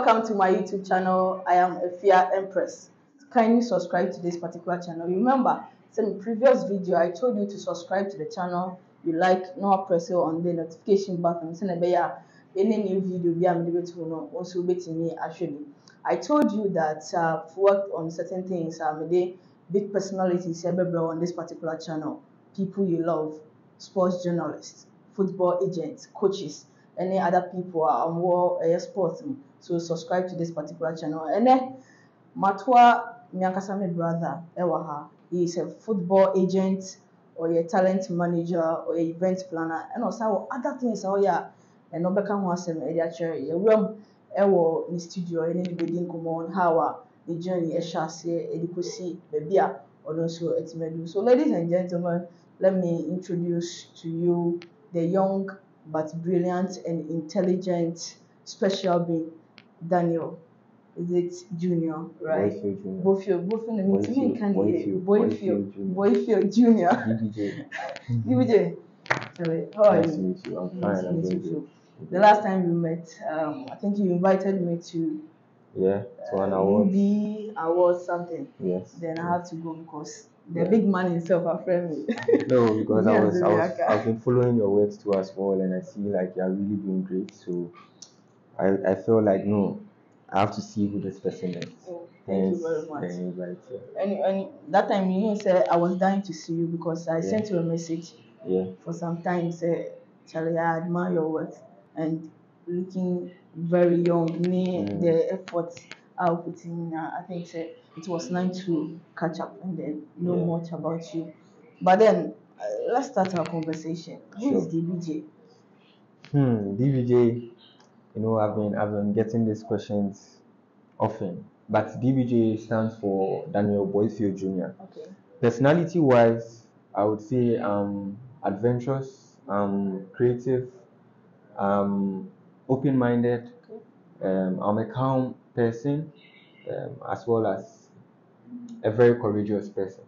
welcome to my YouTube channel. I am Afia Empress. Kindly subscribe to this particular channel. Remember, in the previous video, I told you to subscribe to the channel. You like, now press on the notification button. A any new video be able to know also me actually. I told you that uh, I've worked on certain things. I'm a big personalities on this particular channel. People you love, sports journalists, football agents, coaches, any other people are on war uh, sports. So subscribe to this particular channel. And then Matwa Miankasame brother Ewaha, he is a football agent or a talent manager or a event planner and also other things. Oh yeah, and no ho asɛm ɛde akyerɛ yɛwuram ɛwɔ ne studio ɛne ne bɛdi nkɔmmɔ how a ne journey ɛhyɛ aseɛ ɛde kɔsi baabi a ɔno nso atumi adu so ladies and gentlemen let me introduce to you the young but brilliant and intelligent special being Daniel. Is it Junior, right? Boifio Junior. Boifio, Boifio, I mean, to me, can Boifio, Boifio, Boifio Junior. DBJ. DBJ. Sorry, how are nice you? to meet you. I'm fine. I'm doing good. The last time we met, um, I think you invited me to yeah, to an award. Maybe award something. Yes. Then I had to go because the yeah. big man himself afraid me. no, because I was, I was I've been following your work too as well, and I see like you're really doing great. So I I feel like no, I have to see who this person is. Oh, thank Hence, you very much. Invite you. And, and that time you said I was dying to see you because I yeah. sent you a message. Yeah. For some time, say, Charlie, I admire your work and looking very young. Me, mm. the efforts I put in, uh, I think say, it was nice to catch up and then know yeah. much about you. But then, uh, let's start our conversation. Who is DBJ? Hmm, DBJ, you know, I've been I've been getting these questions often, but DBJ stands for Daniel Boifio Jr. Okay. Personality wise, I would say um adventurous, um creative, um open minded. Okay. Um, I'm a calm person, um, as well as a very courageous person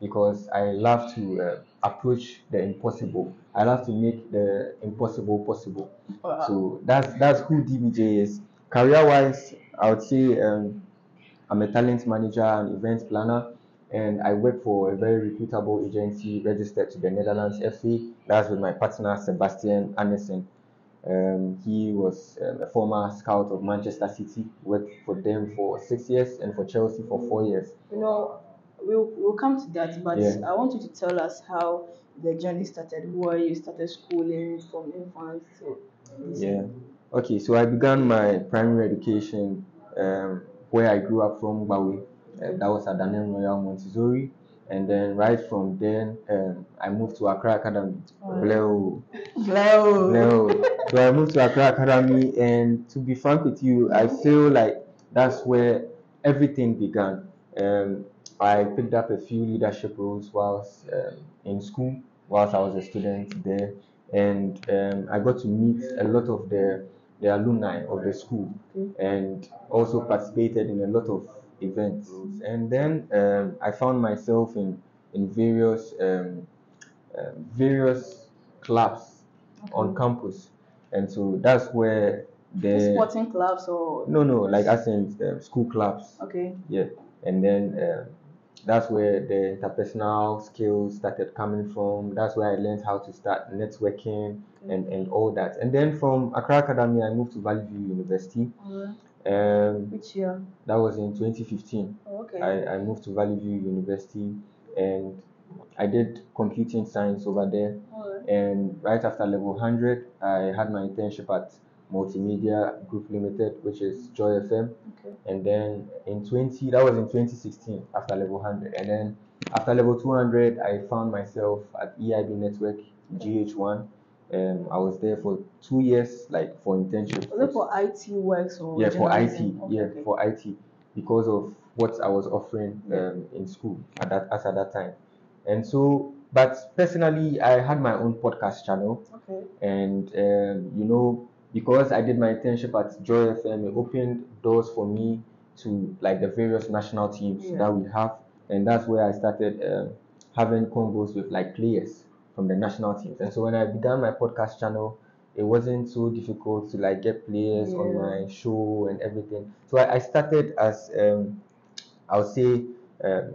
because I love to uh, approach the impossible. I love to make the impossible possible. Wow. So that's that's who DBJ is. Career wise, I would say um, I'm a talent manager and event planner, and I work for a very reputable agency registered to the Netherlands FA. That's with my partner Sebastian Arnesen. Um, he was um, a former scout of Manchester City, worked for them for six years, and for Chelsea for four years. You know, we'll, we'll come to that, but yeah. I want you to tell us how the journey started, where you started schooling from infants to Yeah. Okay, so I began my primary education um, where I grew up from, Bawi. Uh, that was at Danem Royal Montessori and then right from then um, I moved to Accra Academy. Bleo. Bleo. So I moved to Accra Academy, and to be frank with you, I feel like that's where everything began. Um, I picked up a few leadership roles whilst um, in school, whilst I was a student there, and um, I got to meet a lot of the the alumni of the school, and also participated in a lot of events. And then um, I found myself in in various um, uh, various clubs okay. on campus, and so that's where the sporting clubs or no no like I said uh, school clubs. Okay. Yeah, and then. Uh, that's where the interpersonal skills started coming from. That's where I learned how to start networking and, and all that. And then from Accra Academy, I moved to Valley View University. Um, Which year? That was in 2015. Oh, okay. I, I moved to Valley View University and I did computing science over there. Right. And right after level 100, I had my internship at Multimedia Group Limited, which is Joy FM. Okay. And then in 20, that was in 2016 after level 100. And then after level 200, I found myself at EIB Network GH1 um, I was there for two years, like for internship. Was it for IT works or? Yeah, for IT. Okay, yeah, for IT, because of what I was offering um, in school at that as at that time, and so. But personally, I had my own podcast channel, okay. and um, you know, because I did my internship at Joy FM, it opened doors for me to like the various national teams yeah. that we have, and that's where I started um, having combos with like players from the national teams. And so when I began my podcast channel, it wasn't so difficult to like get players on my show and everything. So I, I started as um, I would say um,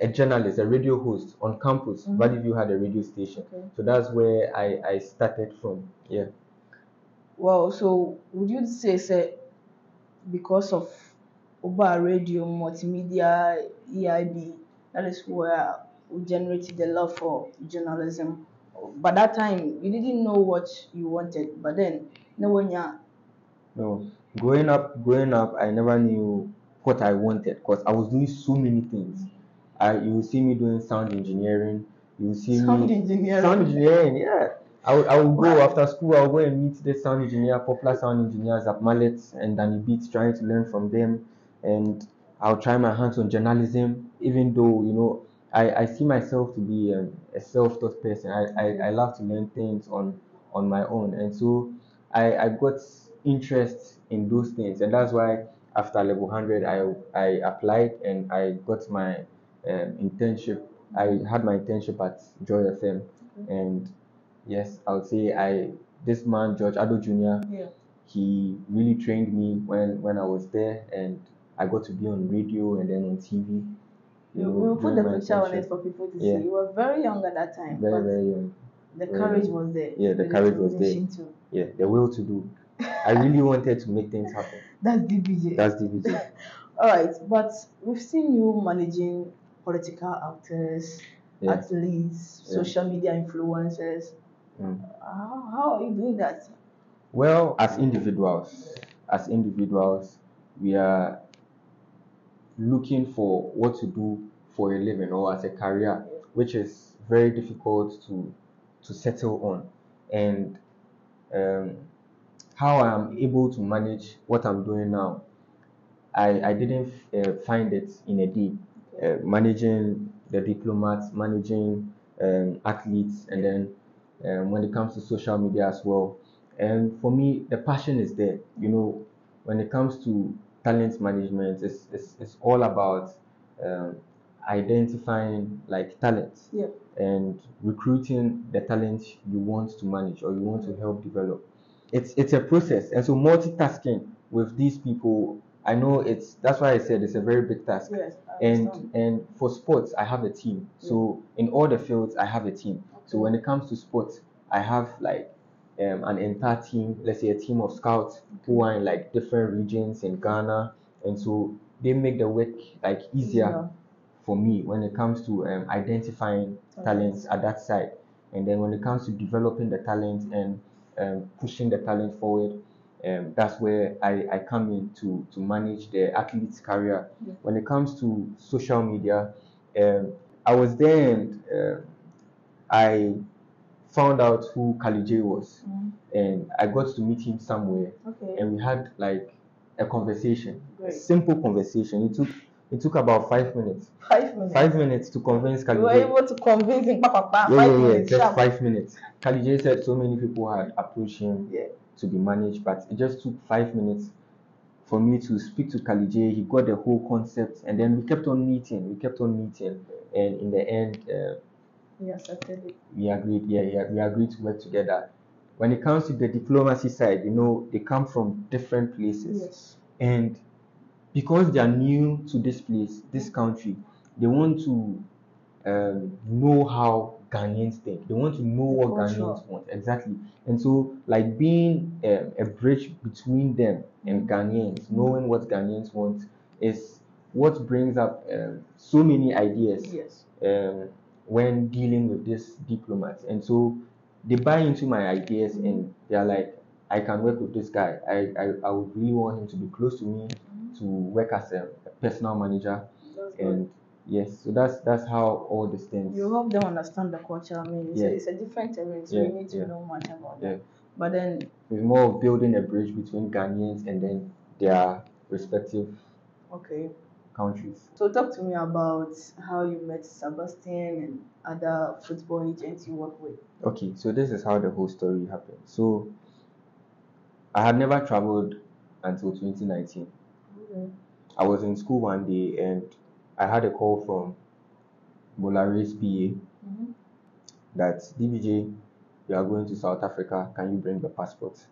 a journalist, a radio host on campus. Mhm. Valley View had a radio station. Okay. So that's where I, I started from. Yeah. Wow, so would you say say because of Oba Radio, multimedia, EIB, that is where we generated the love for journalism. By that time, you didn't know what you wanted, but then no one ya No, growing up, growing up, I never knew what I wanted because I was doing so many things. I you see me doing sound engineering. You see sound me engineer. sound engineering. Yeah, I would I would go after school. I'll go and meet the sound engineer, popular sound engineers at Mallet and Danny Beats, trying to learn from them. And I'll try my hands on journalism, even though you know I, I see myself to be um, a self-taught person. I, I, I love to learn things on on my own, and so I, I got interest in those things, and that's why after level 100, I I applied and I got my um, internship. I had my internship at Joy FM, and yes, I would say I this man George Addo Jr. Yeah. He really trained me when when I was there, and I got to be on radio and then on TV. You, know, we'll put the picture on it for people to Yeah. see. You were very young at that time, Very very young. the very courage young. was there. Yeah, the The courage was there. too. Yeah, the will to do. I really wanted to make things happen. That's DBJ. That's DVD. All right, but we've seen you managing political actors, Yeah. athletes, Yeah. social media influencers. Mm. How, how are you doing that? Well, as individuals, as individuals, we are looking for what to do for a living or as a career, which is very difficult to to settle on. And um, how I'm able to manage what I'm doing now, I, I didn't uh, find it in a day. Uh, managing the diplomats, managing um, athletes, and then um, when it comes to social media as well. And for me, the passion is there. You know, when it comes to talent management, it's, it's, it's all about um, identifying like talents Yeah. and recruiting the talent you want to manage or you want to help develop. It's it's a process, and so multitasking with these people, I know it's that's why I said it's a very big task. Yes. And and for sports, I have a team. So in all the fields, I have a team. So when it comes to sports, I have like um, an entire team. Let's say a team of scouts who are in like different regions in Ghana, and so they make the work like easier Yeah. for me when it comes to um, identifying talents at that side, and then when it comes to developing the talent and um, pushing the talent forward. Um, that's where I, I come in to, to manage the athlete's career. Yeah. When it comes to social media, um, I was there and uh, I found out who Kali J was, Mhm. and I got to meet him somewhere, Okay. and we had like a conversation, a simple conversation. It took it took about five minutes, Five minutes. five minutes to convince Kali You were able to convince him. Pa, pa, pa, Yeah, five yeah, yeah, minutes. just sharp. five minutes. Kali J said so many people had approached him Yeah. to be managed, but it just took five minutes for me to speak to Kali J. He got the whole concept, and then we kept on meeting. We kept on meeting, and in the end, uh, He accepted it. we agreed. Yeah, yeah, we agreed to work together. When it comes to the diplomacy side, you know, they come from different places, Yes. and because they are new to this place, this country, they want to um, know how Ghanaians think. They want to know what culture. Ghanaians want exactly. And so, like being um, a bridge between them and Ghanaians, knowing what Ghanaians want, is what brings up um, so many ideas Yes. um, when dealing with these diplomats. And so they buy into my ideas and they're like, I can work with this guy. I, I, I would really want him to be close to me, to work as a, a personal manager. That's good. And yes, so that's that's how all these things. You help them understand the culture. I mean, it's, Yeah. a, it's a different terrain, so Yeah, you need to yeah. know much about Yeah. that. But then, It's more of building a bridge between Ghanaians and then their respective okay. Countries. So talk to me about how you met Sebastian and other football agents you work with. Okay, so this is how the whole story happened. So I had never traveled until 2019. Okay. I was in school one day and I had a call from Bola Ray's PA Mhm. that DBJ, you are going to South Africa. Can you bring the passport?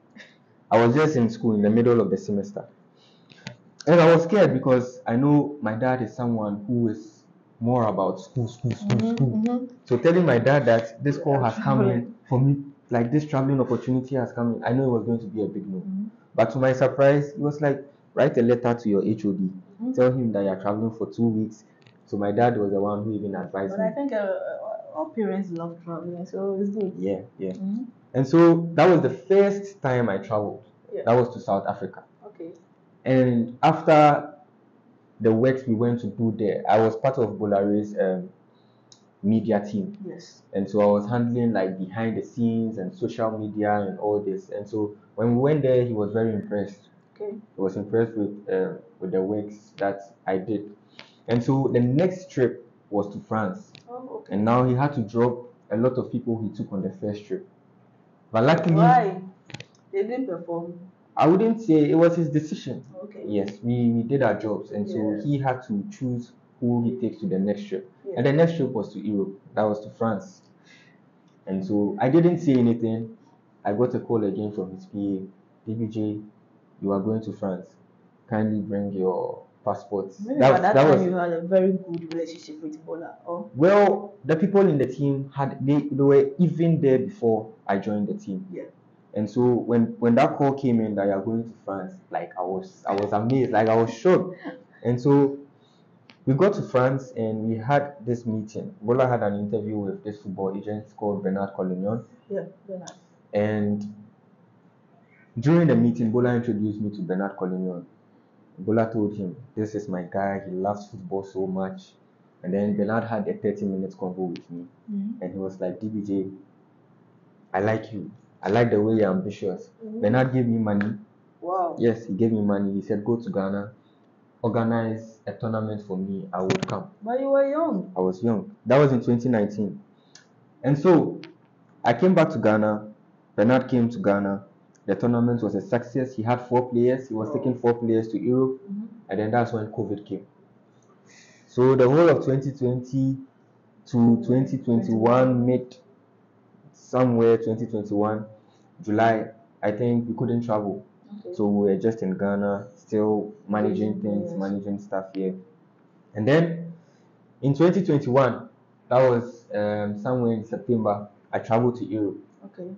I was just in school in the middle of the semester. And I was scared because I know my dad is someone who is more about school, school, school, Mhm, school. mhm. So telling my dad that this call has come in for me, like this traveling opportunity has come in, I know it was going to be a big no. Mhm. But to my surprise, he was like, write a letter to your HOD, Mhm. tell him that you're traveling for two weeks. So my dad was the one who even advised But me. I think uh, all parents love traveling, so it's good. Yeah, yeah. Mhm. And so that was the first time I traveled. Yeah. That was to South Africa. And after the works we went to do there, I was part of Bola Ray's um, media team. Yes. And so I was handling like behind the scenes and social media and all this. And so when we went there, he was very impressed. Okay. He was impressed with uh, with the works that I did. And so the next trip was to France. Oh, okay. And now he had to drop a lot of people he took on the first trip. But luckily, Why? They didn't perform. I wouldn't say it was his decision. Okay. Yes, we, we did our jobs, and so he had to choose who he takes to the next trip. Yeah. And the next trip was to Europe, that was to France. And so I didn't say anything. I got a call again from his PA DBJ, you are going to France. Kindly bring your passports. Maybe by that, that time was you had a very good relationship with Bola. Oh. well, the people in the team had they, they were even there before I joined the team. Yeah. And so when when that call came in that you're going to France, like I was I was amazed, like I was shocked. And so we got to France and we had this meeting. Bola had an interview with this football agent called Bernard Collignon. Yeah. Nice. And during the meeting, Bola introduced me to Bernard Collignon. Bola told him, This is my guy, he loves football so much. And then Bernard had a 30 minutes convo with me. Mhm. And he was like, DBJ, I like you. I like the way you're ambitious. Mhm. Bernard gave me money. Wow. Yes, he gave me money. He said, Go to Ghana, organize a tournament for me. I would come. But you were young. I was young. That was in 2019. And so I came back to Ghana. Bernard came to Ghana. The tournament was a success. He had four players. He was taking four players to Europe. Mhm. And then that's when COVID came. So the whole of 2020 to 2021, mid somewhere 2021, July, I think we couldn't travel. Okay. So we were just in Ghana, still managing things, Yes. managing stuff here. And then in 2021, that was um, somewhere in September, I traveled to Europe. okay.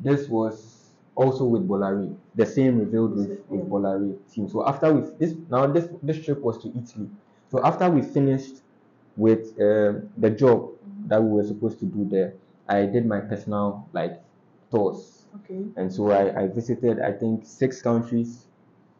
This was also with Bola Ray, the same revealed with, with Yeah. Bola Ray team. So after we this now this this trip was to Italy. So after we finished with um, the job that we were supposed to do there, I did my personal like tours Okay. and so I, I visited I think six countries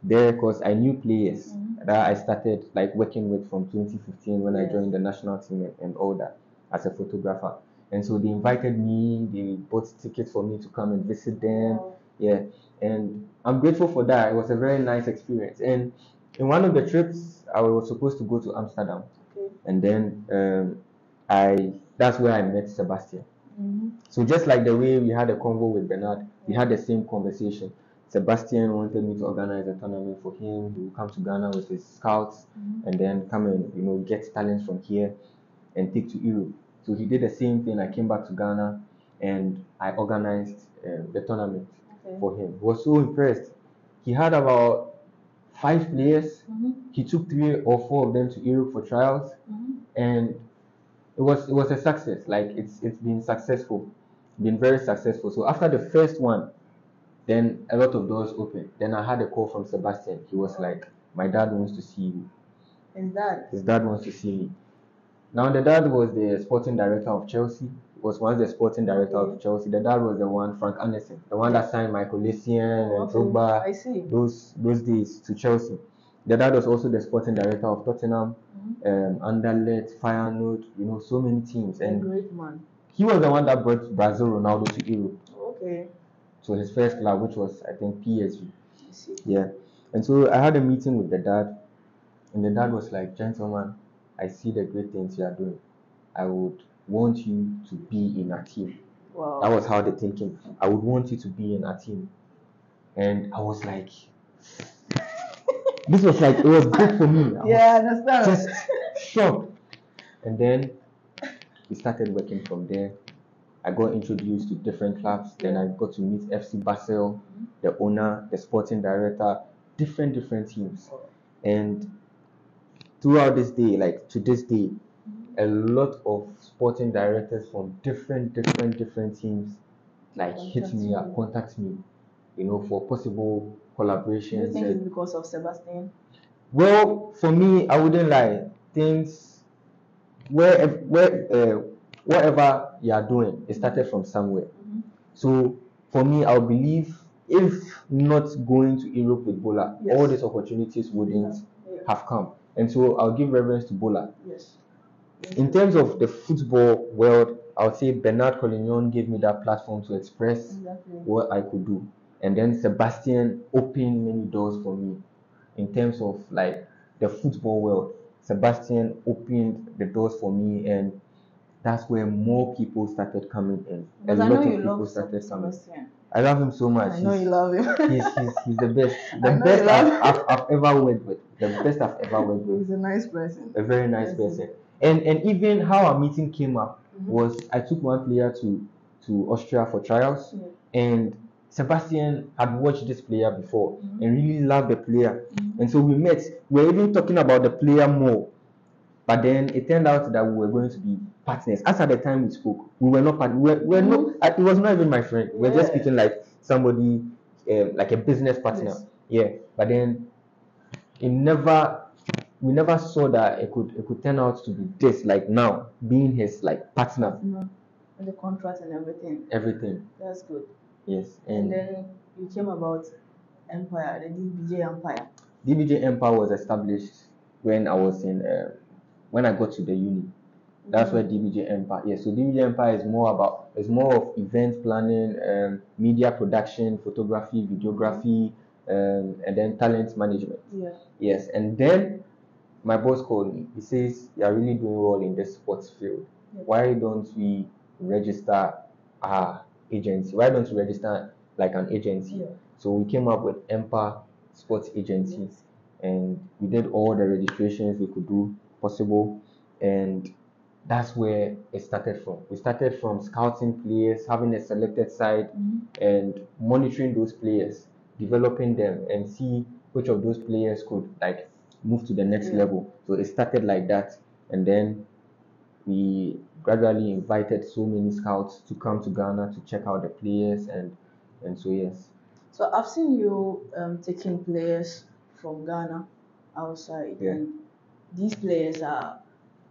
there because I knew players Mhm. that I started like working with from 2015 when I joined the national team and, and all that as a photographer. And so they invited me, they bought tickets for me to come and visit them. Wow. Yeah, and I'm grateful for that. It was a very nice experience. And in one of the trips, I was supposed to go to Amsterdam, Okay. and then um, I that's where I met Sebastian. Mhm. So just like the way we had a convo with Bernard, we had the same conversation. Sebastian wanted me to organize a tournament for him. He would come to Ghana with his scouts Mhm. and then come and you know get talents from here and take to Europe. So he did the same thing. I came back to Ghana and I organized uh, the tournament Okay. for him. He was so impressed. He had about five players. Mhm. He took three or four of them to Europe for trials Mhm. and it was it was a success. Like it's it's been successful, been very successful. So after the first one, then a lot of doors opened. Then I had a call from Sebastian. He was like, "My dad wants to see you. Is that? His dad wants to see me." Now the dad was the sporting director of Chelsea. Was once the sporting director of Chelsea. The dad was the one Frank Arnesen, the one that signed Michael Essien and Drogba I see. those those days to Chelsea. The dad was also the sporting director of Tottenham, Mhm. um, Anderlecht, Feyenoord, you know, so many teams. And great man. he was the one that brought Brazil Ronaldo to Europe, Okay. to his first club, which was I think PSG. Yeah. And so I had a meeting with the dad, and the dad was like, "Gentlemen, I see the great things you are doing. I would want you to be in a team." Wow. That was how the thinking. I would want you to be in a team. And I was like, this was like, it was good for me. I yeah, I understand. just shocked. And then we started working from there. I got introduced to different clubs. Then I got to meet FC Basel, the owner, the sporting director, different different teams. And throughout this day, like to this day, a lot of sporting directors from different different different teams like hit me up, contact me, you know, for possible Do you think it's because of Sebastian? well, for me, I wouldn't lie. Things where where uh, whatever you are doing, it started from somewhere. Mhm. So for me, I believe if not going to Europe with Bola, Yes. all these opportunities wouldn't Yeah. have come. And so I'll give reverence to Bola. Yes. In terms of the football world, I would say Bernard Collignon gave me that platform to express Exactly. what I could do. And then Sebastian opened many doors for me in terms of like the football world. Sebastian opened the doors for me, and that's where more people started coming in. A Because I lot know of you people love started coming. Sebastian. I love him so much. I know He's- you love him. he's, he's, he's the best. The best I've, I've, I've ever worked with. The best I've ever worked with. He's a nice person. A very nice Yes. person. And and even how our meeting came up Mhm. was I took one player to to Austria for trials Yeah. and Sebastian had watched this player before Mhm. and really loved the player. Mhm. And so we met. We were even talking about the player more. But then it turned out that we were going to be partners. As at the time we spoke, we were not partners. We were, we were not. Mhm. uh, It was not even my friend. We were just speaking like somebody, um, like a business partner. Yes. Yeah. But then it never. We never saw that it could it could turn out to be this. Like now, being his like partner, No. And the contract and everything. everything. That's good. Yes. And And then you came about Empire, the DBJ Empire. DBJ Empire was established when I was in uh, when I got to the uni. That's where DBJ Empire. Yeah, so DBJ Empire is more about it's more of event planning, um, media production, photography, videography, um, and then talent management. Yeah. Yes, and then my boss called me. He says, "You are really doing well in the sports field. Yeah. Why don't we register our agency? Why don't we register like an agency?" Yeah. So we came up with Empire Sports Agency Yes. and we did all the registrations we could do possible and that's where it started from we started from scouting players having a selected side Mhm. and monitoring those players developing them and see which of those players could like move to the next Yeah. level so it started like that and then we gradually invited so many scouts to come to ghana to check out the players and and so yes So I've seen you um, taking players from Ghana outside, Yeah. and these players are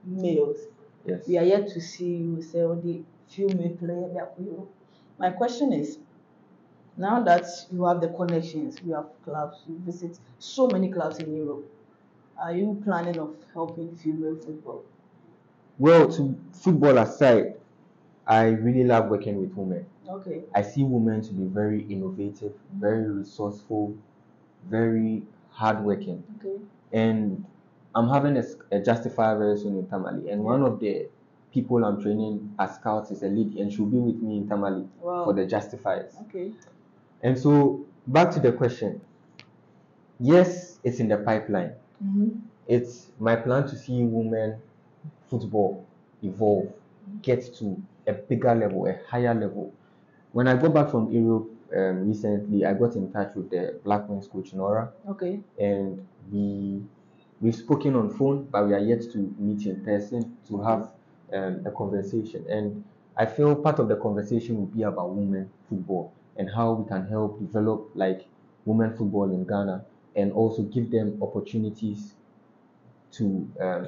males. yes We are yet to see you say oh, the few male players that you. My question is, now that you have the connections, you have clubs, you visit so many clubs in Europe, are you planning of helping female football? Well, to football aside, I really love working with women. Okay. I see women to be very innovative, very resourceful, very hardworking. Okay. And I'm having a, a justifier very soon in Tamale. And one of the people I'm training as scouts is a lady, and she'll be with me in Tamale Wow. for the justifiers. Okay. And so, back to the question. Yes, it's in the pipeline. Mm-hmm. it's my plan to see women football evolve, get to a bigger level, a higher level. When I go back from Europe um, recently, I got in touch with the Black Queens coach Nora, Okay. and we we've spoken on phone, but we are yet to meet in person to have um, a conversation. And I feel part of the conversation will be about women football and how we can help develop like women football in Ghana and also give them opportunities to um,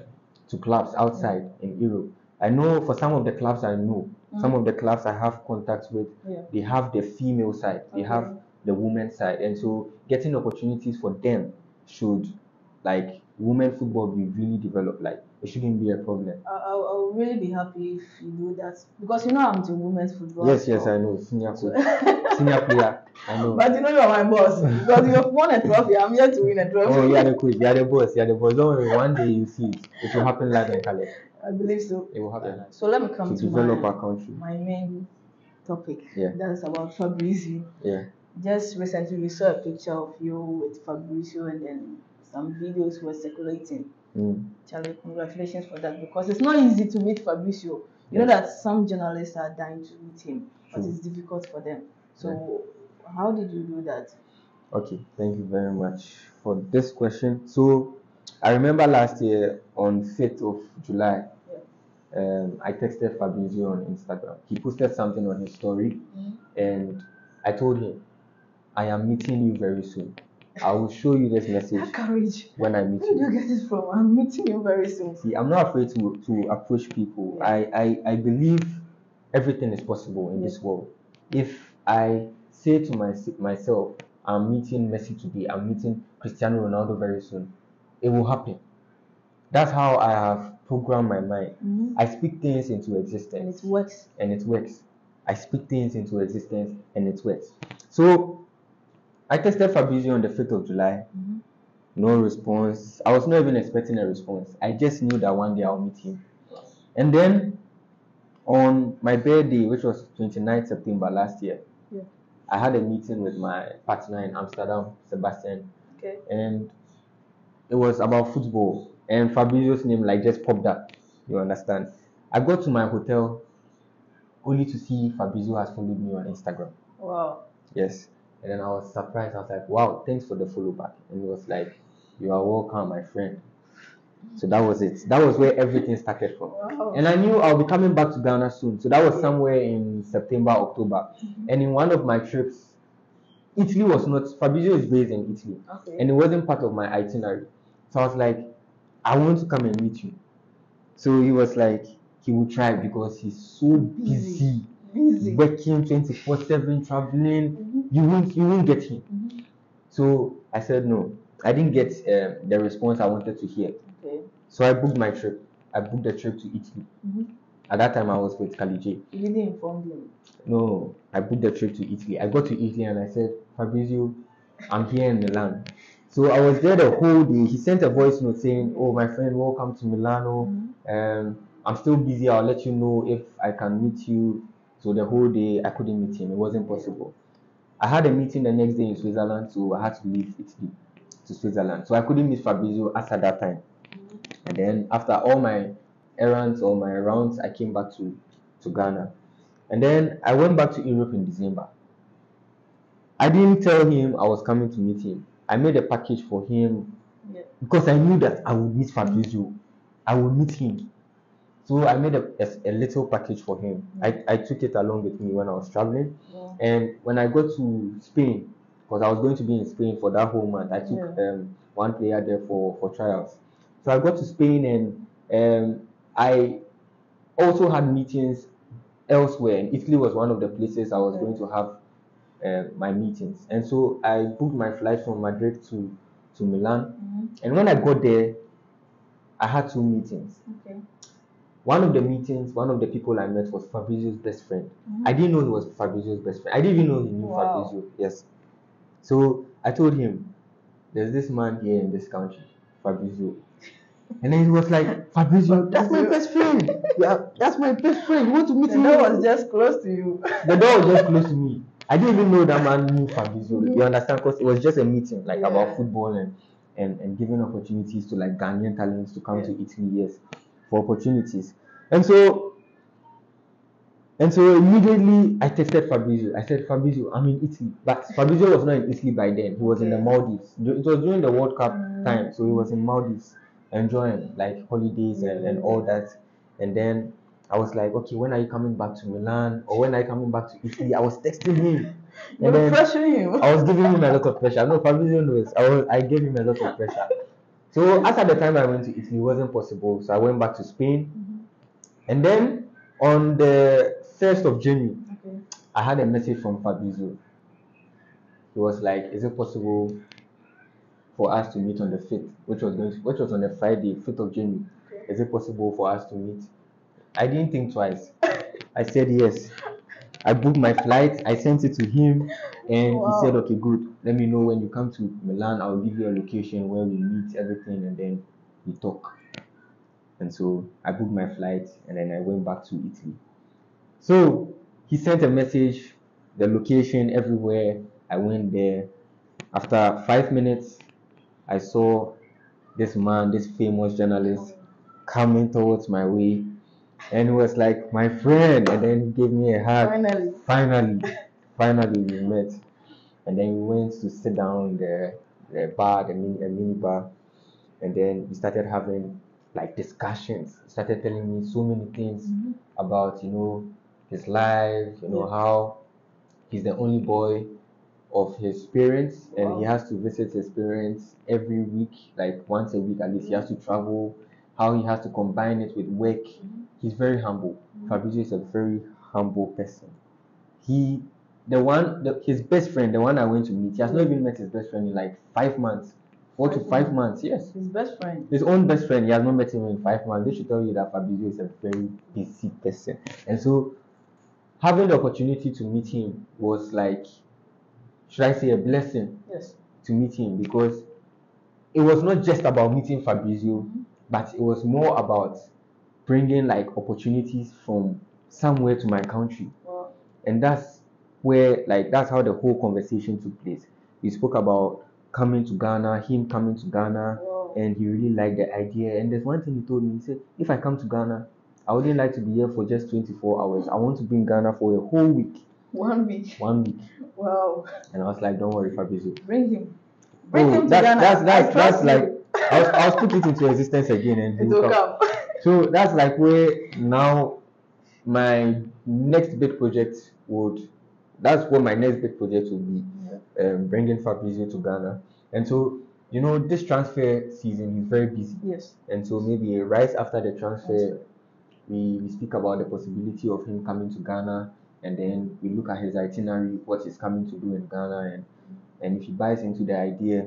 to clubs outside in Europe. I know for some of the clubs I know, mm. some of the clubs I have contacts with, Yeah. they have the female side, they Okay. have the women side, and so getting opportunities for them should like women football be really developed. Like it shouldn't be a problem. I, I, I would really be happy if you do that because you know I'm to women's football. Yes, yes, I know. Senior senior player, I know. But you know you're my boss because you've won a trophy. I'm here to win a trophy. Oh, you are the coach, you are the boss, you are the boss. Don't worry, one day you see it. It will happen live and color. I believe so. It will happen. So let me come To to, develop my, our country. my main topic. Yeah. That's about Fabrizio. Yeah. Just recently we saw a picture of you with Fabrizio and then some videos were circulating. Mm. Charlie, congratulations for that because it's not easy to meet Fabrizio. You know that some journalists are dying to meet him, but True. it's difficult for them. So, how did you do that? Okay, thank you very much for this question. So, I remember last year on 5th of July, um, I texted Fabrizio on Instagram. He posted something on his story, and I told him, I am meeting you very soon. I will show you this message courage. when I meet Where you you. get it from? I'm meeting you very soon. See, I'm not afraid to, to approach people. Yeah. I, I, I believe everything is possible in this world. If I say to my, myself, I'm meeting Messi today, I'm meeting Cristiano Ronaldo very soon, it will happen. That's how I have programmed my mind. Mhm. I speak things into existence. And it works. and it works. I speak things into existence and it works. So I tested Fabrizio on the 5th of July. Mhm. No response. I was not even expecting a response. I just knew that one day I'll meet him. And then on my birthday, which was 29th September last year, Yeah. I had a meeting with my partner in Amsterdam, Sebastian, Okay. and it was about football. And Fabrizio's name like just popped up. You understand? I got to my hotel only to see Fabrizio has followed me on Instagram. Wow. Yes. And then I was surprised. I was like, wow, thanks for the follow back. And he was like, you are welcome, my friend. So that was it. That was where everything started from. Wow. And I knew I'll be coming back to Ghana soon. So that was somewhere in September, October. Mm-hmm. And in one of my trips, Italy was not, Fabrizio is based in Italy. okay. And it wasn't part of my itinerary. So I was like, I want to come and meet you. So he was like, he will try because he's so busy, Busy. working 24 7, traveling. Mhm. You won't, you won't get him. Mhm. So I said no. I didn't get um, the response I wanted to hear. Okay. So I booked my trip. I booked the trip to Italy. Mhm. At that time, I was with Kalije. You didn't inform him. No, I booked the trip to Italy. I got to Italy and I said, Fabrizio, I'm here in Milan. So I was there the whole day. He sent a voice note saying, Oh, my friend, welcome to Milano. Um, I'm still busy. I'll let you know if I can meet you. So the whole day I couldn't meet him. It wasn't possible. I had a meeting the next day in Switzerland, so I had to leave Italy to Switzerland. So I couldn't meet Fabrizio at that time. And then after all my errands or my rounds, I came back to, to Ghana. And then I went back to Europe in December. I didn't tell him I was coming to meet him. I made a package for him Yeah. because I knew that I would meet Fabrizio. I would meet him. So I made a, a, a little package for him. I, I took it along with me when I was traveling. And when I got to Spain, because I was going to be in Spain for that whole month, I took um, one player there for, for trials. So I got to Spain and um, I also had meetings elsewhere. And Italy was one of the places I was going to have uh, my meetings. And so I booked my flight from Madrid to, to Milan. Mhm. And when I got there, I had two meetings. Okay. One of the meetings, one of the people I met was Fabrizio's best friend. Mhm. I didn't know he was Fabrizio's best friend. I didn't even know he knew Wow. Fabrizio. Yes. So I told him, there's this man here in this country, Fabrizio. And then he was like, Fabrizio, that's my best friend. Yeah, that's my best friend. You want to meet The him? door was just close to you. the door was just close to me. I didn't even know that man knew Fabrizio. You understand? Because it was just a meeting, like Yeah. about football and, and, and giving opportunities to like Ghanaian talents to come to Italy, yes, for opportunities. And so and so immediately I texted Fabrizio. I said, Fabrizio, I'm in Italy. But Fabrizio was not in Italy by then. He was in the. Maldives. It was during the World Cup Mm. time. So he was in Maldives enjoying like holidays and, and all that. And then I was like, okay, when are you coming back to Milan? Or when are you coming back to Italy? I was texting him. You were pressuring him. I was giving him a lot of pressure. No, Fabrizio knows. I, was, I gave him a lot of pressure. So as at the time I went to Italy, it wasn't possible. So I went back to Spain. Mm-hmm. And then on the 1st of January, Okay. I had a message from Fabrizio. He was like, "Is it possible for us to meet on the fifth, which was going to, which was on the Friday, fifth of January? Okay. Is it possible for us to meet?" I didn't think twice. I said yes. I booked my flight. I sent it to him, and Wow. he said, "Okay, good. Let me know when you come to Milan. I'll give you a location where we meet, everything, and then we talk." And so I booked my flight, and then I went back to Italy. So he sent a message, the location everywhere. I went there. After five minutes, I saw this man, this famous journalist, coming towards my way. And he was like my friend, and then he gave me a hug. Finally. Finally, finally we met, and then we went to sit down the, the bar, the mini, a mini bar, and then we started having like discussions. He started telling me so many things Mhm. about you know his life, you know Yeah. how he's the only boy of his parents, and he has to visit his parents every week, like once a week at least. He has to travel. How he has to combine it with work. Mhm. He's very humble. Mhm. Fabrizio is a very humble person. He, the one, the, his best friend, the one I went to meet, he has not even met his best friend in like five months, four to Five months. Yes, His best friend. his own best friend, he has not met him in five months. This should tell you that Fabrizio is a very busy person. And so, having the opportunity to meet him was like, should I say, a blessing Yes. to meet him because it was not just about meeting Fabrizio, Mhm. but it was more about bringing like opportunities from somewhere to my country Well, and that's where like that's how the whole conversation took place we spoke about coming to ghana him coming to ghana well, and he really liked the idea and there's one thing he told me he said if i come to ghana i wouldn't like to be here for just 24 hours i want to be in ghana for a whole week one week. one week Wow. and i was like don't worry fabrizio Bring him. Bring Oh, him to that- Ghana. that's that's that's like. I'll, I'll speak it into existence again and It will come. come. So that's like where now my next big project would. That's what my next big project will be, um, bringing Fabrizio to Ghana. And so you know this transfer season is very busy, Yes. and so maybe right after the transfer, we, we speak about the possibility of him coming to Ghana, and then we look at his itinerary, what he's coming to do in Ghana, and and if he buys into the idea,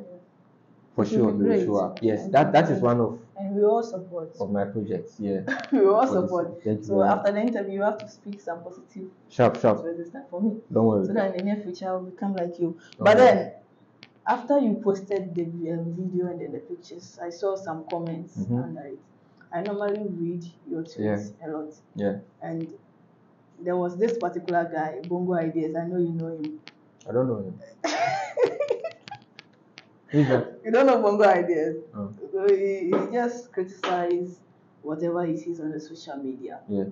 for It sure he will show up. Yes, that that is one of And we all support. of my projects. Yeah. we all support. Thank So after the interview, you have to speak some positive Sharp, sharp. words this time for me. Don't worry. so that in the near future I will become like you. Don't But worry. then, after you posted the um, video and then the pictures, I saw some comments Mhm. under it. I normally read your tweets a lot, Yeah. and there was this particular guy, Bongo Ideas. I know you know him. I don't know him. You don't know Bongo Ideas. Oh. So he, he just criticizes whatever he sees on the social media, Yeah.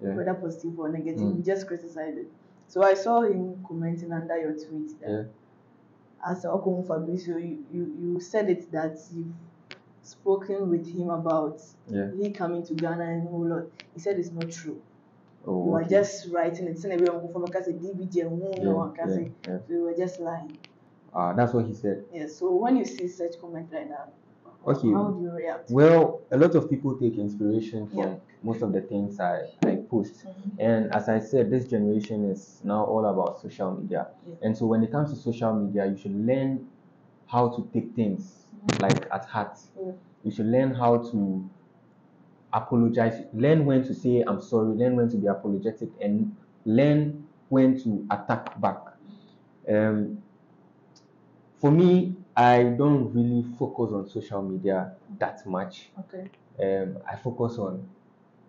Yeah. whether positive or negative. Mm. He just criticizes it. So I saw him commenting under your tweet that Yeah. as Okun Fabrizio, you, you, you said it that you've spoken with him about Yeah. he coming to Ghana and whole lot. He said it's not true. Oh. You are just writing it. Send everyone from a who Yeah, yeah, yeah. So you were just lying. Ah, that's what he said. Yeah. So when you see such comment right now, Okay. how do you react? Well, a lot of people take inspiration from Yeah. most of the things I, I post. Mhm. And as I said, this generation is now all about social media. Yeah. And so when it comes to social media, you should learn how to take things like at heart. Yeah. You should learn how to apologize, learn when to say I'm sorry, learn when to be apologetic, and learn when to attack back. Um, for me, I don't really focus on social media that much. Okay. Um, I focus on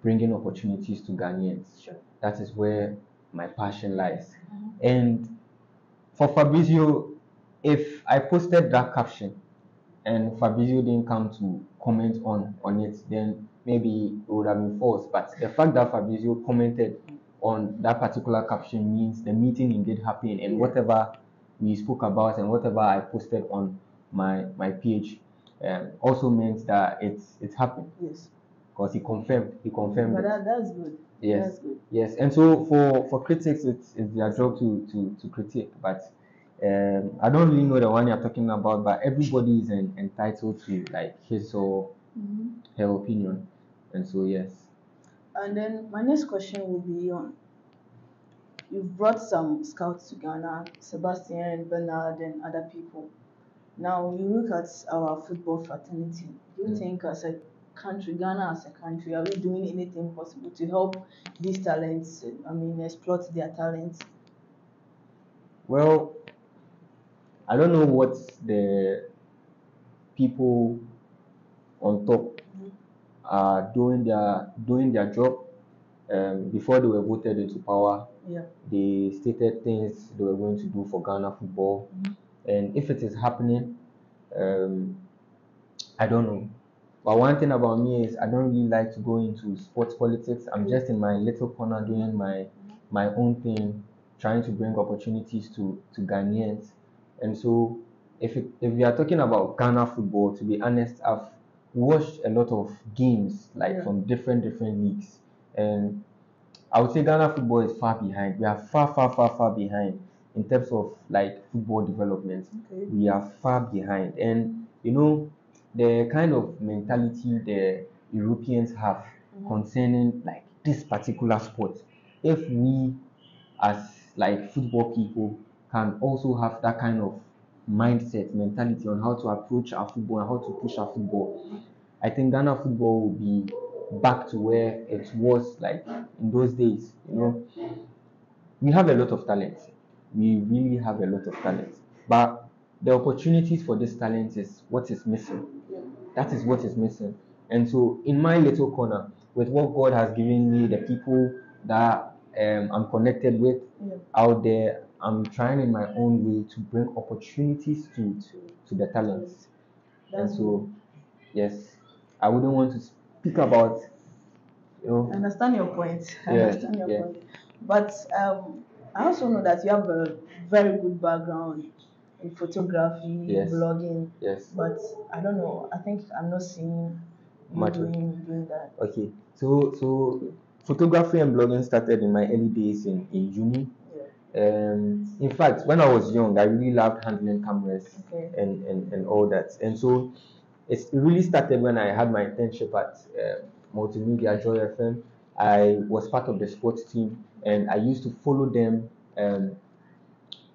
bringing opportunities to Ghanaians. Sure. That is where my passion lies. Mhm. And for Fabrizio, if I posted that caption and Fabrizio didn't come to comment on on it, then maybe it would have been false. But the fact that Fabrizio commented on that particular caption means the meeting indeed happened, and whatever we spoke about and whatever I posted on my my page um, also meant that it's it's happened Yes. because he confirmed he confirmed But that, that's good. Yes. That's good. Yes, and so for for critics, it's it's their job to to to critique, but um, I don't really know the one you're talking about. But everybody is en- entitled to like his or Mhm. her opinion, and so yes, And then my next question will be on you've brought some scouts to Ghana, Sebastian, Bernard, and other people. Now you look at our football fraternity. Do you Mm. think as a country, Ghana as a country, are we doing anything possible to help these talents? I mean, exploit their talents. well, I don't know what the people on top Mhm. are doing their doing their job. Um, before they were voted into power, Yeah. they stated things they were going to do for Ghana football. Mhm. And if it is happening, um, I don't know. But one thing about me is I don't really like to go into sports politics. I'm just in my little corner doing my my own thing, trying to bring opportunities to to Ghanaians. And so, if it, if we are talking about Ghana football, to be honest, I've watched a lot of games like Yeah. from different different leagues, and I would say Ghana football is far behind. We are far, far, far, far behind in terms of like football development. Okay. We are far behind, and you know the kind of mentality the Europeans have mm-hmm. concerning like this particular sport. If we, as like football people, can also have that kind of mindset, mentality on how to approach our football and how to push our football, I think Ghana football will be back to where it was like in those days. You know, we have a lot of talent. We really have a lot of talent, but the opportunities for this talent is what is missing. That is what is missing. And so, in my little corner, with what God has given me, the people that um, I'm connected with Yeah. out there, I'm trying in my own way to bring opportunities to to the talents. And so, yes, I wouldn't want to speak about, you I understand your point. I Yeah, understand your yeah. point. But um, I also know that you have a very good background in photography, Yes. blogging. yes. But I don't know. I think I'm not seeing you Much doing doing that. Okay, so so photography and blogging started in my early days in, in uni. Yeah. Um, in fact, when I was young, I really loved handling cameras Okay. and, and, and all that. And so it really started when I had my internship at uh, Multimedia Joy FM. I was part of the sports team and I used to follow them um,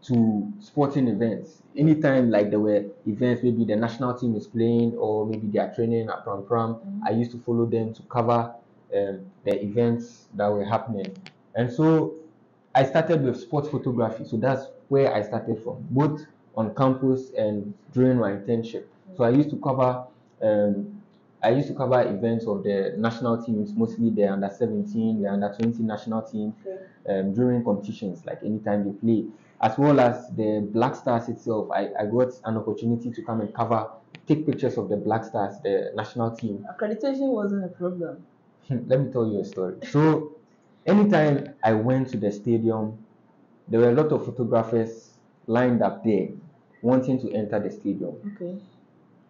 to sporting events. Anytime like there were events, maybe the national team is playing or maybe they are training at Prampram, I used to follow them to cover um, the events that were happening. And so I started with sports photography. So that's where I started from, both on campus and during my internship. So I used to cover um, I used to cover events of the national teams, mostly the under 17, the under 20 national team Okay. um, during competitions, like anytime they play, as well as the Black Stars itself. I, I got an opportunity to come and cover, take pictures of the Black Stars, the national team. Accreditation wasn't a problem. Let me tell you a story. So, anytime I went to the stadium, there were a lot of photographers lined up there wanting to enter the stadium. Okay.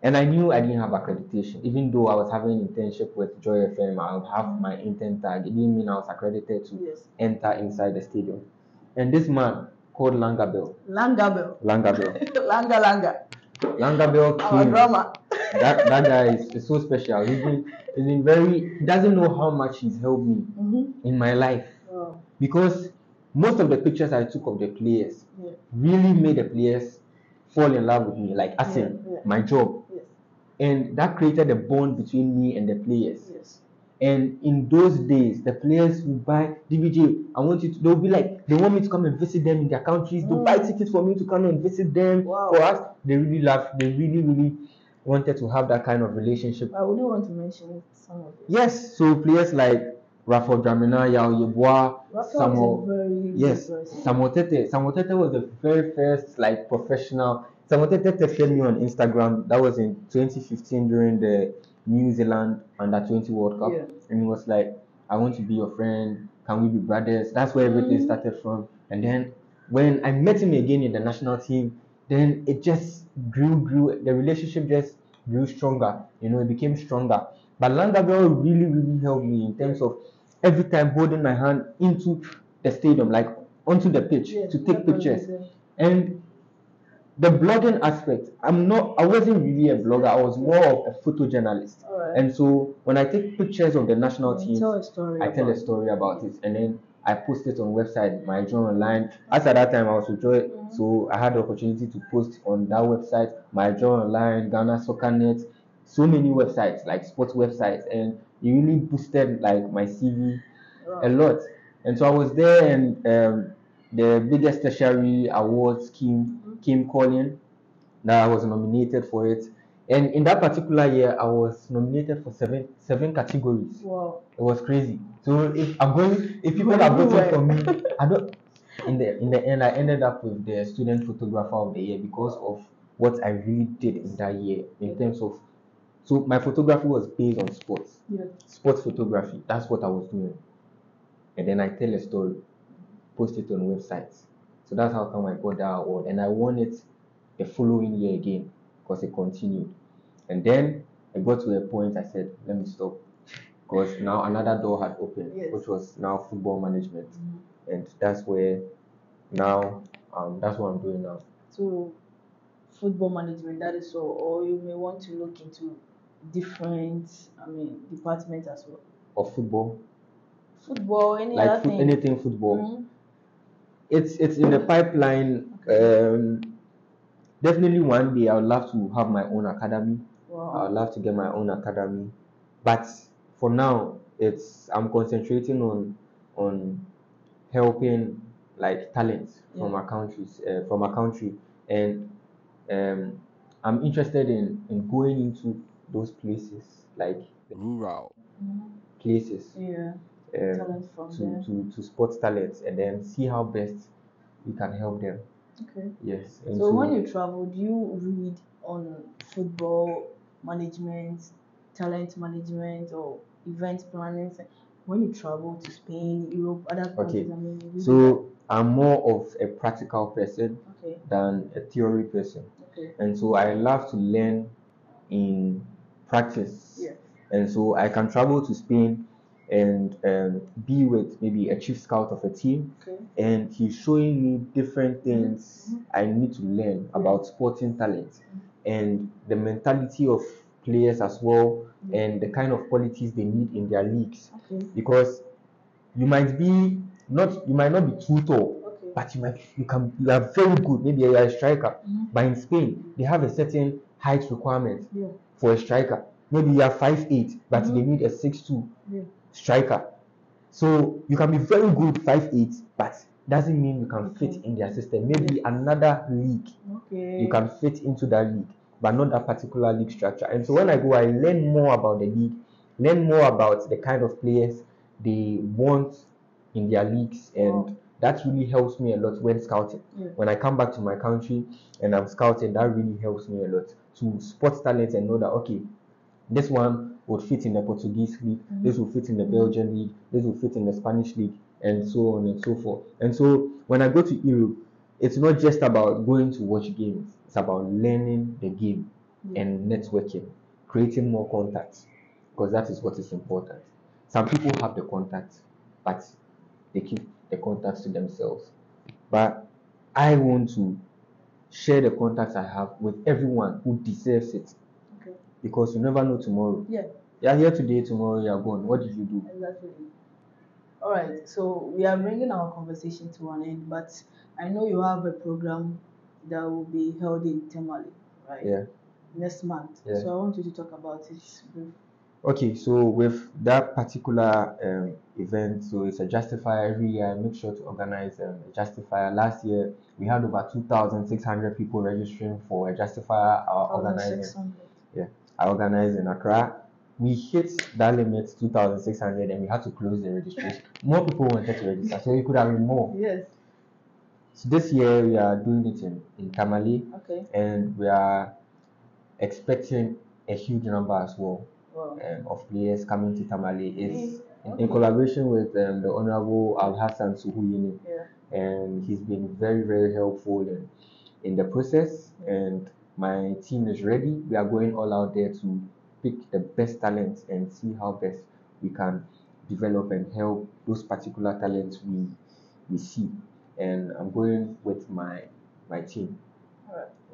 And I knew I didn't have accreditation, even though I was having an internship with Joy FM. I would have my intern tag. It didn't mean I was accredited to Yes. enter inside the stadium. And this man called Langabel, Langabel. Langabel, Langa Langa. Langabel Our came. drama. That that guy is, is so special. He's been he's been very. He doesn't know how much he's helped me Mm-hmm. in my life Oh, because most of the pictures I took of the players yeah. really made the players fall in love with me, like as in Yeah, yeah. my job. And that created a bond between me and the players. Yes. And in those days, the players would buy DBJ. I want you to. They'll be like, they want me to come and visit them in their countries. They'll buy Mm. tickets for me to come and visit them. Wow. For us, they really love. They really, really wanted to have that kind of relationship. I wouldn't want to mention some of it. Yes. So players like Rafa Dramina, Yaw Yeboah, Rafa Samuel. was a very Yes, good person. Samuel Tetteh. Samuel Tetteh was the very first like professional. Tetteh texted me on Instagram. That was in 2015 during the New Zealand Under 20 World Cup, Yeah. and he was like, "I want to be your friend. Can we be brothers?" That's where everything Mm. started from. And then when I met him again in the national team, then it just grew, grew. The relationship just grew stronger. You know, it became stronger. But Langabel really, really helped me in terms of every time holding my hand into the stadium, like onto the pitch Yes, to take pictures. And the blogging aspect, I'm not, I wasn't really a blogger. I was more of a photojournalist. Alright. And so when I take pictures of the national You team, tell a story. I tell a story about it, and then I post it on website, my Joy Online. As at that time, I was with Joy, so I had the opportunity to post on that website, my Joy Online, Ghana Soccer Net, so many websites like sports websites, and it really boosted like my CV Wow. a lot. And so I was there, and um, the biggest tertiary awards came came calling. That I was nominated for it, and in that particular year, I was nominated for seven seven categories. Wow. It was crazy. So if I'm going, if people are voting for me, I don't. In the in the end, I ended up with the student photographer of the year because of what I really did in that year in terms of So my photography was based on sports, Yeah. sports photography. That's what I was doing. And then I tell a story, post it on websites. So that's how come I got that award. And I won it the following year again because it continued. And then I got to a point I said, let me stop. Because now another door had opened, Yes. which was now football management. And that's where now um that's what I'm doing now. So, football management, that is all, or you may want to look into different, I mean, departments as well. Of football. Football, any Like other foot, thing. anything football. Mhm. It's it's in the pipeline. Um, definitely one day I would love to have my own academy. I would love to get my own academy, but for now, it's I'm concentrating on on helping like talents from our countries, uh, from our country, and um, I'm interested in in going into those places, like rural, Mhm. places, Yeah, um, to, to to spot talents, and then see how best we can help them. Okay. Yes. and So, when you travel, do you read on football management, talent management, or event planning? When you travel to Spain, Europe, other countries, I mean, So I'm more of a practical person okay, than a theory person. okay, And so I love to learn in practice. yeah, And so I can travel to Spain and um, be with maybe a chief scout of a team. Okay, and he's showing me different things Mhm. I need to learn about sporting talent and the mentality of players as well and the kind of qualities they need in their leagues. Okay, because you might be not you might not be too tall okay. but you might you can you are very good. Maybe you are a striker Mhm. but in spain they have a certain height requirement Yeah, for a striker. Maybe you are five eight but Mhm. they need a six two. Yeah, striker so you can be very good five eight but doesn't mean you can fit in their system maybe another league okay. you can fit into that league, but not that particular league structure. And so when I go, I learn more about the league, learn more about the kind of players they want in their leagues, and Wow. that really helps me a lot when scouting. Yeah. When I come back to my country and I'm scouting, that really helps me a lot to spot talent and know that okay, this one would fit in the Portuguese league, Mhm. this will fit in the Belgian league, this will fit in the Spanish league, and so on and so forth. And so when I go to Europe, it's not just about going to watch games, it's about learning the game Yeah. and networking, creating more contacts, because that is what is important. Some people have the contacts, but they keep the contacts to themselves. But I want to share the contacts I have with everyone who deserves it Okay. because you never know tomorrow. Yeah, You are here today, tomorrow you are gone. What did you do? exactly. All right, so we are bringing our conversation to an end, but I know you have a program that will be held in Tamale, right? Yeah. Next month. Yeah. So I want you to talk about it. brief. Okay, so with that particular um, event, so it's a justifier every year. I make sure to organize um, a justifier. Last year we had over 2,600 people registering for a justifier. I organizing. 1,600. I organized in Accra. We hit that limit 2,600 and we had to close the registration. More people wanted to register, so it could have been more. Yes. So this year we are doing it in, in Tamale Okay. and we are expecting a huge number as well Wow. um, of players coming to Tamale. It's in, Okay. in collaboration with um, the Honorable Al Hassan Suhuyini Yeah. and he's been very very helpful in, in the process and my team is ready we are going all out there to pick the best talents and see how best we can develop and help those particular talents we we see. And i'm going with my my team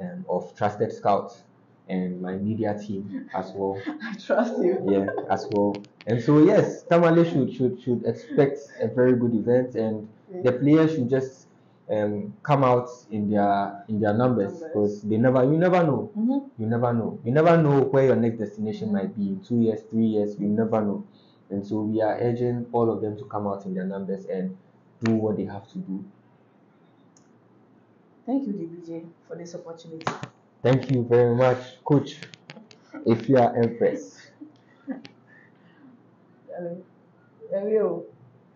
um, of trusted scouts and my media team as well. I trust you. yeah as well. And so yes tamale should should should expect a very good event and the players should just um, come out in their in their numbers because they never you never know. Mm-hmm. you never know. You never know where your next destination might be in two years three years. You never know. And so we are urging all of them to come out in their numbers and do what they have to do. Thank you, DBJ, for this opportunity. thank you very much coach if you are impressed. We go.